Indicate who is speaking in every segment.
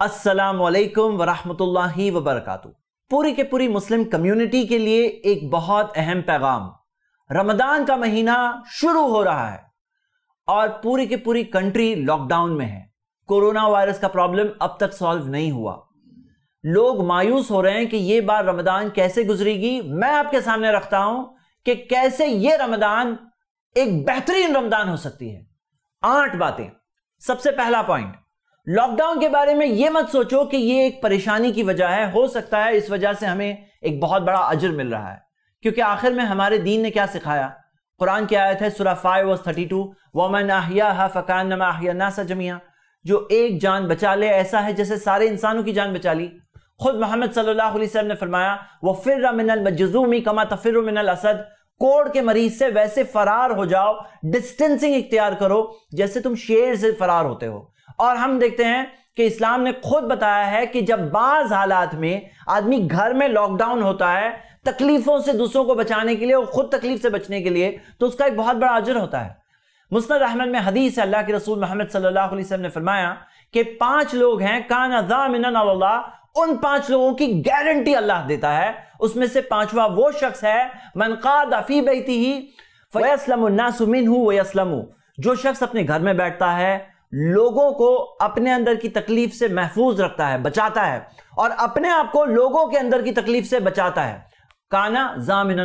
Speaker 1: असलकम वरहमतुल्लाहि वबरकातु पूरी के पूरी मुस्लिम कम्युनिटी के लिए एक बहुत अहम पैगाम। रमदान का महीना शुरू हो रहा है और पूरी की पूरी कंट्री लॉकडाउन में है। कोरोना वायरस का प्रॉब्लम अब तक सॉल्व नहीं हुआ। लोग मायूस हो रहे हैं कि ये बार रमदान कैसे गुजरेगी। मैं आपके सामने रखता हूँ कि कैसे ये रमदान एक बेहतरीन रमदान हो सकती है। आठ बातें। सबसे पहला पॉइंट लॉकडाउन के बारे में यह मत सोचो कि यह एक परेशानी की वजह है। हो सकता है इस वजह से हमें एक बहुत बड़ा अजर मिल रहा है। क्योंकि आखिर में हमारे दीन ने क्या सिखाया? कुरान की आयत है सुरा फाइव थर्टी टू, वमन आहिया फ़कान नमा आहिया जो एक जान बचा ले, ऐसा है जैसे सारे इंसानों की जान बचा ली। खुद मोहम्मद सल्लल्लाहु अलैहि वसल्लम ने फरमाया वो फिर मिनल कमा तफिर मिनल असद कोड़ के मरीज़ से वैसे फरार हो जाओ डिस्टेंसिंग इख्तियार करो, जैसे तुम शेर से फरार होते हो। और हम देखते हैं कि इस्लाम ने खुद बताया है कि जब बाज हालात में आदमी घर में लॉकडाउन होता है, तकलीफों से दूसरों को बचाने के लिए और खुद तकलीफ़ से बचने के लिए तो उसका एक बहुत बड़ा अजर होता है। मुस्द अहमद में हदीस अल्लाह के रसूल मोहम्मद वसल्लम ने फरमाया कि पाँच लोग हैं, कान उन पाँच लोगों की गारंटी अल्लाह देता है। उसमें से पांचवा वो शख्स है मनकाद अफी बेती ही फयसलम जो शख्स अपने घर में बैठता है लोगों को अपने अंदर की तकलीफ़ से महफूज रखता है, बचाता है और अपने आप को लोगों के अंदर की तकलीफ़ से बचाता है। काना जामिन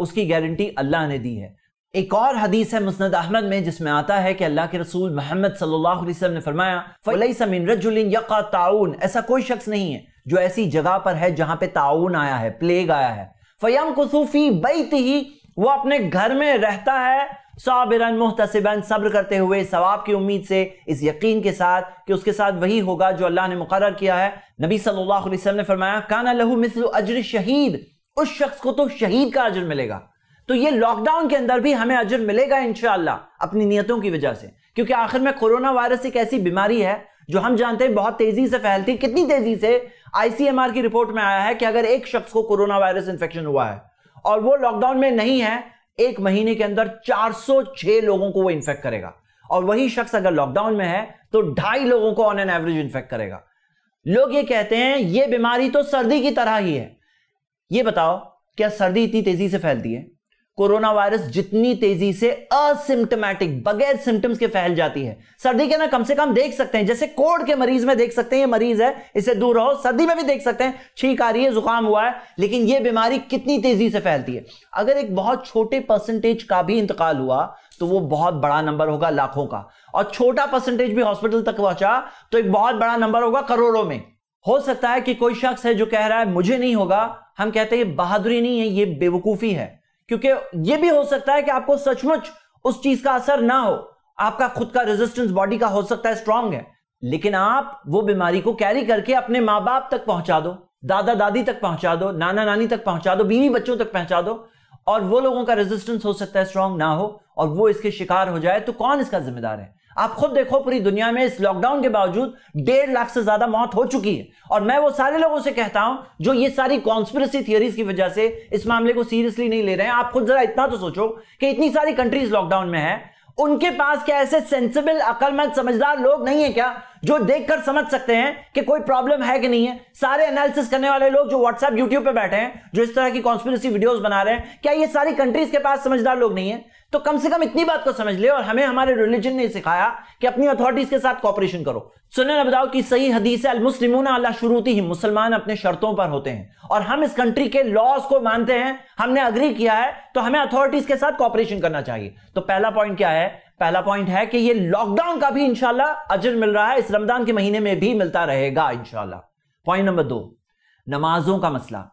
Speaker 1: उसकी गारंटी अल्लाह ने दी है। एक और हदीस है मुस्नद अहमद में, जिसमें आता है कि अल्लाह के रसूल मोहम्मद वसल्लम ने फरमाया ताउन ऐसा कोई शख्स नहीं है जो ऐसी जगह पर है जहाँ पे ताउन आया है, प्लेग आया है। फयम कुसूफी बैत ही वो अपने घर में रहता है साबिरन, मुहतसिबन, सब्र करते हुए, सवाब की उम्मीद से, इस यकीन के साथ कि उसके साथ वही होगा जो अल्लाह ने मुकर किया है। नबी सल्लल्लाहु अलैहि वसल्लम ने फरमाया, काना लहू मिसल अजर शहीद उस शख्स को तो शहीद का अजर मिलेगा। तो ये लॉकडाउन के अंदर भी हमें अजर मिलेगा इंशाला अपनी नीयतों की वजह से। क्योंकि आखिर में कोरोना वायरस एक ऐसी बीमारी है, जो हम जानते हैं बहुत तेज़ी से फैलती, कितनी तेज़ी से आईसीएमआर की रिपोर्ट में आया है कि अगर एक शख्स को कोरोना वायरस इंफेक्शन हुआ है, और वो लॉकडाउन में नहीं है एक महीने के अंदर 406 लोगों को वो इन्फेक्ट करेगा। और वही शख्स अगर लॉकडाउन में है तो ढाई लोगों को ऑन एन एवरेज इन्फेक्ट करेगा। लोग ये कहते हैं, ये बीमारी तो सर्दी की तरह ही है। ये बताओ, क्या सर्दी इतनी तेज़ी से फैलती है? कोरोना वायरस जितनी तेज़ी से असिम्टोमेटिक बगैर सिम्टम्स के फैल जाती है। सर्दी के ना कम से कम देख सकते हैं, जैसे कोड के मरीज़ में देख सकते हैं, ये मरीज़ है इससे दूर रहो। सर्दी में भी देख सकते हैं, छींक आ रही है, जुकाम हुआ है, लेकिन ये बीमारी कितनी तेज़ी से फैलती है। अगर एक बहुत छोटे परसेंटेज का भी इंतकाल हुआ तो वो बहुत बड़ा नंबर होगा लाखों का। और छोटा परसेंटेज भी हॉस्पिटल तक पहुँचा तो एक बहुत बड़ा नंबर होगा करोड़ों में। हो सकता है कि कोई शख्स है जो कह रहा है, मुझे नहीं होगा। हम कहते हैं बहादुरी नहीं है, ये बेवकूफ़ी है। क्योंकि ये भी हो सकता है कि आपको सचमुच उस चीज़ का असर ना हो। आपका खुद का रेजिस्टेंस बॉडी का हो सकता है स्ट्रांग है। लेकिन आप वो बीमारी को कैरी करके अपने माँ बाप तक पहुँचा दो दादा दादी तक पहुँचा दो नाना नानी तक पहुँचा दो, बीवी बच्चों तक पहुँचा दो और वो लोगों का रेजिस्टेंस हो सकता है स्ट्रांग ना हो और वो इसके शिकार हो जाए तो कौन इसका जिम्मेदार है? आप खुद देखो पूरी दुनिया में इस लॉकडाउन के बावजूद डेढ़ लाख से ज़्यादा मौत हो चुकी है। और मैं वो सारे लोगों से कहता हूँ जो ये सारी कॉन्स्पिरसी थियरीज की वजह से इस मामले को सीरियसली नहीं ले रहे हैं। आप खुद जरा इतना तो सोचो कि इतनी सारी कंट्रीज़ लॉकडाउन में है। उनके पास क्या ऐसे सेंसिबल अकलमंद, समझदार लोग नहीं है क्या, जो देखकर समझ सकते हैं कि कोई प्रॉब्लम है कि नहीं है? सारे एनालिसिस करने वाले लोग जो व्हाट्सएप यूट्यूब पे बैठे हैं, जो इस तरह की कॉन्स्पिरसी वीडियोस बना रहे हैं, क्या ये सारी कंट्रीज़ के पास समझदार लोग नहीं है? तो कम से कम इतनी बात को समझ ले और हमें हमारे रिलीजन ने सिखाया कि अपनी अथॉरिटीज के साथ कॉपरेशन करो। सुनने बताओ कि सही हदीस है, अलमुस्लिमून अल्लाह शुरूती ही, मुसलमान अपने शर्तों पर होते हैं। और हम इस कंट्री के लॉज को मानते हैं, हमने अग्री किया है तो हमें अथॉरिटीज के साथ कॉपरेशन करना चाहिए। तो पहला पॉइंट क्या है? पहला पॉइंट है कि ये लॉकडाउन का भी इंशाला अजर मिल रहा है, इस रमदान के महीने में भी मिलता रहेगा इंशाला पॉइंट नंबर दो, नमाजों का मसला।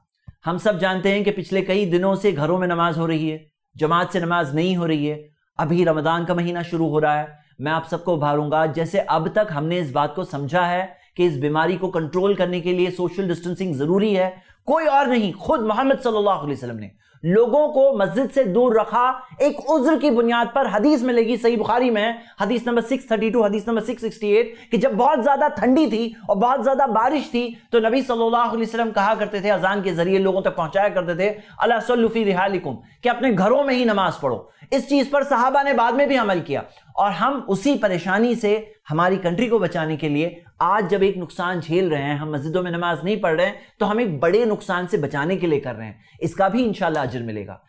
Speaker 1: हम सब जानते हैं कि पिछले कई दिनों से घरों में नमाज़ हो रही है। जमात से नमाज़ नहीं हो रही है। अभी रमदान का महीना शुरू हो रहा है। मैं आप सबको उभारूँगा जैसे अब तक हमने इस बात को समझा है कि इस बीमारी को कंट्रोल करने के लिए सोशल डिस्टेंसिंग ज़रूरी है। कोई और नहीं, खुद मोहम्मद सल्लल्लाहु अलैहि वसल्लम ने लोगों को मस्जिद से दूर रखा। एक उज्र की बुनियाद पर हदीस मिलेगी सही बुखारी में, हदीस नंबर 632 हदीस नंबर 668 कि जब बहुत ज़्यादा ठंडी थी और बहुत ज़्यादा बारिश थी तो नबी सल्लल्लाहु अलैहि वसल्लम कहा करते थे, अजान के ज़रिए लोगों तक पहुँचाया करते थे सल्लुफी रिहालिकुम कि अपने घरों में ही नमाज़ पढ़ो। इस चीज़ पर साहबा ने बाद में भी अमल किया। और हम उसी परेशानी से हमारी कंट्री को बचाने के लिए आज जब एक नुकसान झेल रहे हैं, हम मस्जिदों में नमाज़ नहीं पढ़ रहे हैं तो हम एक बड़े नुकसान से बचाने के लिए कर रहे हैं। इसका भी इंशाल्लाह अजर मिलेगा।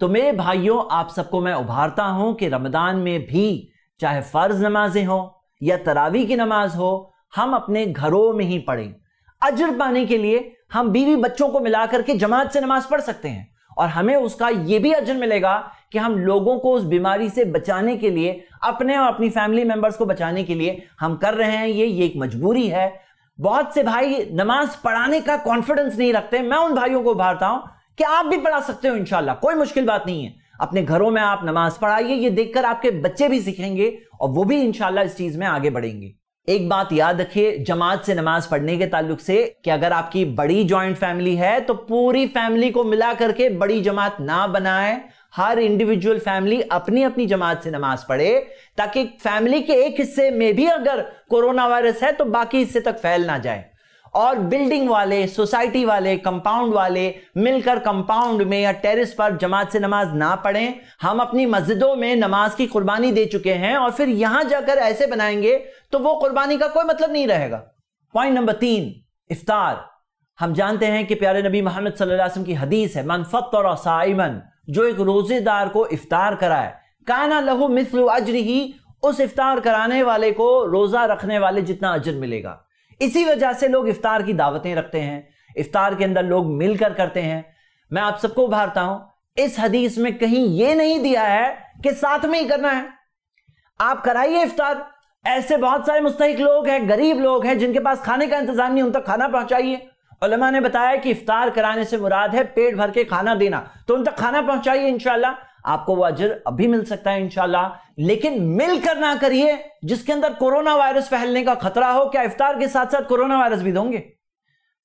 Speaker 1: तो मेरे भाइयों, आप सबको मैं उभारता हूँ कि रमदान में भी चाहे फ़र्ज़ नमाजें हो या तरावी की नमाज़ हो, हम अपने घरों में ही पढ़ें। अजर पाने के लिए हम बीवी बच्चों को मिला करके जमात से नमाज़ पढ़ सकते हैं। और हमें उसका यह भी अजर मिलेगा कि हम लोगों को उस बीमारी से बचाने के लिए, अपने और अपनी फैमिली मेंबर्स को बचाने के लिए हम कर रहे हैं। ये ये एक मजबूरी है। बहुत से भाई नमाज़ पढ़ाने का कॉन्फिडेंस नहीं रखते। मैं उन भाइयों को उभारता हूँ कि आप भी पढ़ा सकते हो इंशाला कोई मुश्किल बात नहीं है। अपने घरों में आप नमाज़ पढ़ाइए, ये देखकर आपके बच्चे भी सीखेंगे और वो भी इनशाला इस चीज़ में आगे बढ़ेंगे। एक बात याद रखिए, जमात से नमाज़ पढ़ने के ताल्लुक से कि अगर आपकी बड़ी जॉइंट फैमिली है तो पूरी फैमिली को मिला करके बड़ी जमात ना बनाए। हर इंडिविजुअल फैमिली अपनी अपनी जमात से नमाज़ पढ़े, ताकि फैमिली के एक हिस्से में भी अगर कोरोना वायरस है तो बाकी हिस्से तक फैल ना जाए। और बिल्डिंग वाले सोसाइटी वाले कंपाउंड वाले मिलकर कंपाउंड में या टेरिस पर जमात से नमाज़ ना पढ़ें। हम अपनी मस्जिदों में नमाज़ की कुर्बानी दे चुके हैं और फिर यहाँ जाकर ऐसे बनाएँगे तो वो कुर्बानी का कोई मतलब नहीं रहेगा। पॉइंट नंबर तीन, इफ्तार। हम जानते हैं कि प्यारे नबी मोहम्मद सल्लल्लाहु अलैहि वसल्लम की हदीस है, मन और साइमन जो एक रोजेदार को इफ्तार कराए। काना लहू मिसल अजर ही उस इफ्तार कराने वाले को रोजा रखने वाले जितना अजर मिलेगा। इसी वजह से लोग इफ्तार की दावतें रखते हैं। इफ्तार के अंदर लोग मिलकर करते हैं। मैं आप सबको उभारता हूँ, इस हदीस में कहीं यह नहीं दिया है कि साथ में ही करना है। आप कराइए इफ्तार। ऐसे बहुत सारे मुस्तक लोग हैं, गरीब लोग हैं, जिनके पास खाने का इंतज़ाम नहीं उन तक खाना पहुंचाइए। उलमा ने बताया कि इफ्तार कराने से मुराद है पेट भर के खाना देना। तो उन तक खाना पहुंचाइए इंशाला आपको वो अजर अभी मिल सकता है इंशाला लेकिन मिलकर ना करिए, जिसके अंदर कोरोना वायरस फैलने का खतरा हो, क्या इफ्तार के साथ साथ कोरोना वायरस भी दोगे?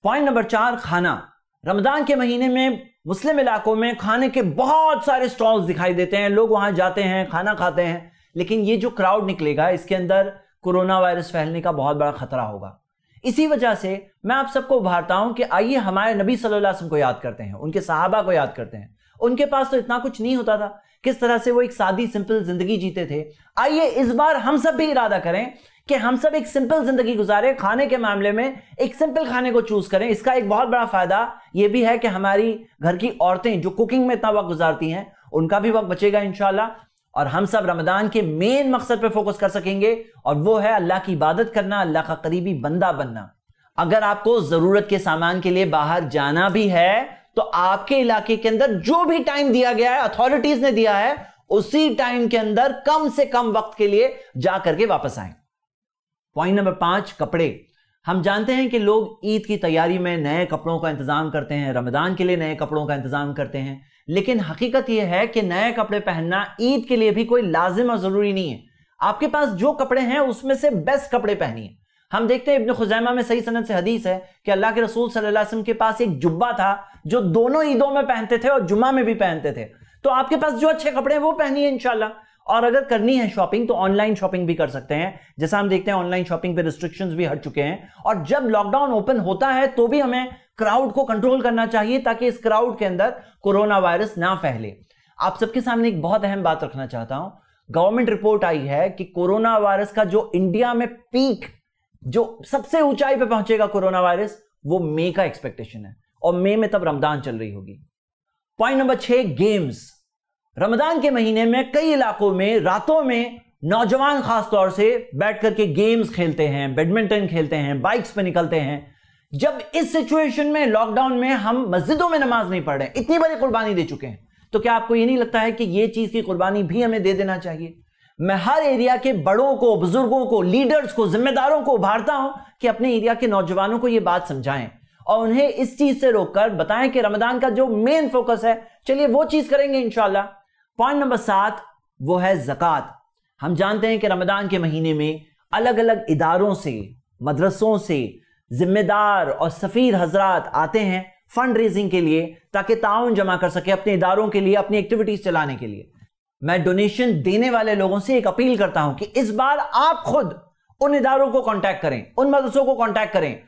Speaker 1: पॉइंट नंबर चार, खाना। रमज़ान के महीने में मुस्लिम इलाकों में खाने के बहुत सारे स्टॉल्स दिखाई देते हैं। लोग वहाँ जाते हैं, खाना खाते हैं। लेकिन ये जो क्राउड निकलेगा, इसके अंदर कोरोना वायरस फैलने का बहुत बड़ा खतरा होगा। इसी वजह से मैं आप सबको उभारता हूँ कि आइए हमारे नबी सल्लल्लाहु अलैहि वसल्लम को याद करते हैं, उनके सहाबा को याद करते हैं। उनके पास तो इतना कुछ नहीं होता था। किस तरह से वो एक सादी, सिंपल ज़िंदगी जीते थे। आइए इस बार हम सब भी इरादा करें कि हम सब एक सिंपल ज़िंदगी गुजारें, खाने के मामले में एक सिंपल खाने को चूज़ करें। इसका एक बहुत बड़ा फ़ायदा यह भी है कि हमारी घर की औरतें जो कुकिंग में इतना वक्त गुजारती हैं, उनका भी वक्त बचेगा इंशाला और हम सब रमदान के मेन मकसद पर फोकस कर सकेंगे और वो है अल्लाह की इबादत करना, अल्लाह का करीबी बंदा बनना। अगर आपको ज़रूरत के सामान के लिए बाहर जाना भी है तो आपके इलाके के अंदर जो भी टाइम दिया गया है अथॉरिटीज ने दिया है, उसी टाइम के अंदर कम से कम वक्त के लिए जा करके वापस आए। पॉइंट नंबर पाँच, कपड़े। हम जानते हैं कि लोग ईद की तैयारी में नए कपड़ों का इंतज़ाम करते हैं रमदान के लिए नए कपड़ों का इंतज़ाम करते हैं। लेकिन हकीकत यह है कि नए कपड़े पहनना ईद के लिए भी कोई लाजिम और ज़रूरी नहीं है। आपके पास जो कपड़े हैं, उसमें से बेस्ट कपड़े पहनिए। हम देखते हैं, इब्न खुजैमा में सही सनत से हदीस है कि अल्लाह के रसूल सल्लल्लाहु के पास एक जुब्बा था, जो दोनों ईदों में पहनते थे और जुम्मा में भी पहनते थे। तो आपके पास जो अच्छे कपड़े हैं, वो पहनिए इनशाला और अगर करनी है शॉपिंग तो ऑनलाइन शॉपिंग भी कर सकते हैं। जैसा हम देखते हैं ऑनलाइन शॉपिंग पे रिस्ट्रिक्शंस भी हट चुके हैं। और जब लॉकडाउन ओपन होता है तो भी हमें क्राउड को कंट्रोल करना चाहिए ताकि इस क्राउड के अंदर कोरोना वायरस ना फैले। आप सबके सामने एक बहुत अहम बात रखना चाहता हूँ। गवर्नमेंट रिपोर्ट आई है कि कोरोना वायरस का जो इंडिया में पीक जो सबसे ऊंचाई पे पहुंचेगा कोरोना वायरस वो मे का एक्सपेक्टेशन है। और मे में तब रमदान चल रही होगी। पॉइंट नंबर छह गेम्स रमदान के महीने में कई इलाकों में, रातों में नौजवान खासतौर से बैठ करके गेम्स खेलते हैं बैडमिंटन खेलते हैं बाइक्स पे निकलते हैं। जब इस सिचुएशन में लॉकडाउन में हम मस्जिदों में नमाज़ नहीं पढ़ रहे, इतनी बड़ी कुर्बानी दे चुके हैं तो क्या आपको ये नहीं लगता है कि ये चीज़ की कुर्बानी भी हमें दे देना चाहिए? मैं हर एरिया के बड़ों को, बुज़ुर्गों को लीडर्स को, जिम्मेदारों को उभारता हूँ कि अपने एरिया के नौजवानों को यह बात समझाएँ और उन्हें इस चीज़ से रोककर बताएँ कि रमदान का जो मेन फोकस है, चलिए वो चीज़ करेंगे इंशाला पॉइंट नंबर सात, वो है जक़ात। हम जानते हैं कि रमदान के महीने में अलग अलग इदारों से, मदरसों से जिम्मेदार और सफ़ीर हजरात आते हैं फंड रेजिंग के लिए, ताकि ताउन जमा कर सके अपने इदारों के लिए, अपनी एक्टिविटीज़ चलाने के लिए। मैं डोनेशन देने वाले लोगों से एक अपील करता हूँ कि इस बार आप खुद उन इदारों को कांटेक्ट करें, उन मदरसों को कांटेक्ट करें,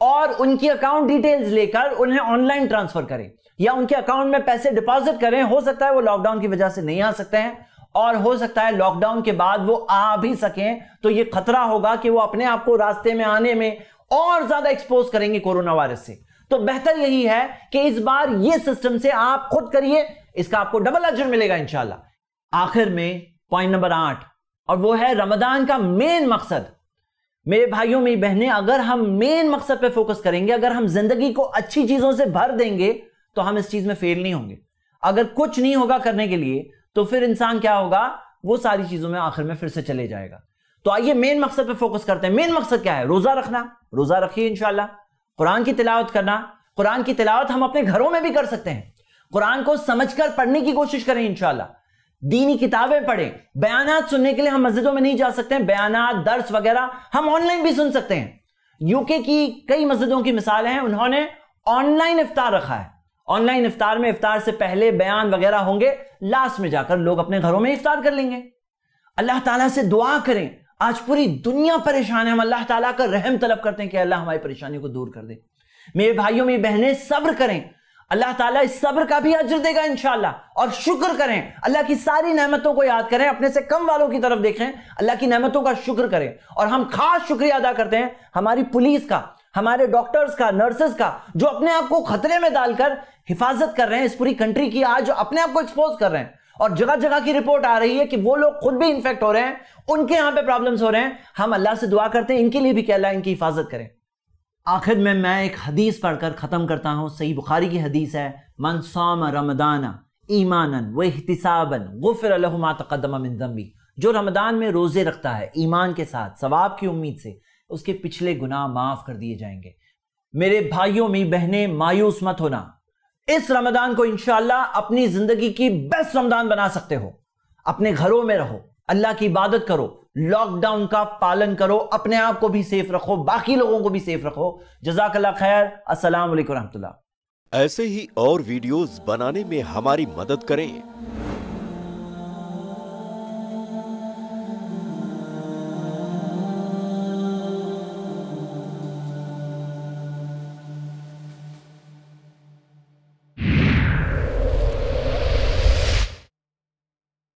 Speaker 1: और उनकी अकाउंट डिटेल्स लेकर उन्हें ऑनलाइन ट्रांसफ़र करें। या उनके अकाउंट में पैसे डिपॉजिट करें, हो सकता है वो लॉकडाउन की वजह से नहीं आ सकते हैं, और हो सकता है लॉकडाउन के बाद वो आ भी सकें तो ये खतरा होगा कि वो अपने आप को रास्ते में आने में और ज़्यादा एक्सपोज करेंगे कोरोना वायरस से। तो बेहतर यही है कि इस बार ये सिस्टम से आप खुद करिए, इसका आपको डबल अजर मिलेगा इंशाला आखिर में पॉइंट नंबर आठ, और वो है रमदान का मेन मकसद। मेरे भाइयों, मेरी बहनें, अगर हम मेन मकसद पे फोकस करेंगे, अगर हम ज़िंदगी को अच्छी चीज़ों से भर देंगे तो हम इस चीज़ में फेल नहीं होंगे। अगर कुछ नहीं होगा करने के लिए तो फिर इंसान क्या होगा? वो सारी चीज़ों में आखिर में फिर से चले जाएगा। तो आइए मेन मकसद पे फोकस करते हैं। मेन मकसद क्या है? रोजा रखना। रोजा रखिए इंशाला कुरान की तिलावत करना। कुरान की तिलावत हम अपने घरों में भी कर सकते हैं। कुरान को समझकर पढ़ने की कोशिश करें इंशाला दीनी किताबें पढ़ें। बयानात सुनने के लिए हम मस्जिदों में नहीं जा सकते हैं। बयानात, दर्स वगैरह हम ऑनलाइन भी सुन सकते हैं। यूके की कई मस्जिदों की मिसालें हैं। उन्होंने ऑनलाइन इफ्तार रखा है। ऑनलाइन इफ्तार में इफ्तार से पहले बयान वगैरह होंगे। लास्ट में जाकर लोग अपने घरों में इफ्तार कर लेंगे। अल्लाह ताला से दुआ करें। आज पूरी दुनिया परेशान है, हम अल्लाह ताला का रहम तलब करते हैं कि अल्लाह हमारी परेशानी को दूर कर दे। मेरे भाइयों, मेरी बहनें, सब्र करें। अल्लाह ताला इस सब्र का भी अजर देगा इंशाला और शुक्र करें। अल्लाह की सारी नेमतों को याद करें, अपने से कम वालों की तरफ़ देखें। अल्लाह की नेमतों का शुक्र करें, और हम खास शुक्रिया अदा करते हैं हमारी पुलिस का, हमारे डॉक्टर्स का, नर्सेस का, जो अपने आप को खतरे में डालकर हिफाजत कर रहे हैं इस पूरी कंट्री की, आज अपने आप को एक्सपोज कर रहे हैं। और जगह जगह की रिपोर्ट आ रही है कि वो लोग खुद भी इन्फेक्ट हो रहे हैं, उनके यहाँ पे प्रॉब्लम्स हो रहे हैं। हम अल्लाह से दुआ करते हैं, इनके लिए भी क्या इनकी हिफाजत करें। आखिर में मैं एक हदीस पढ़कर ख़त्म करता हूँ। सही बुखारी की हदीस है, मन साम रमदाना ईमान व एहतिसाबन गुफर जम्बी। जो रमदान में रोज़े रखता है, ईमान के साथ, सवाब की उम्मीद से, उसके पिछले गुनाह माफ़ कर दिए जाएँगे। मेरे भाइयों में बहनें, मायूस मत होना। इस रमदान को इंशाला अपनी ज़िंदगी की बेस्ट रमदान बना सकते हो। अपने घरों में रहो, अल्लाह की इबादत करो लॉकडाउन का पालन करो, अपने आप को भी सेफ़ रखो, बाकी लोगों को भी सेफ़ रखो। जजाकल्ला खैर असल वालेकुम
Speaker 2: ऐसे ही और वीडियोस बनाने में हमारी मदद करें।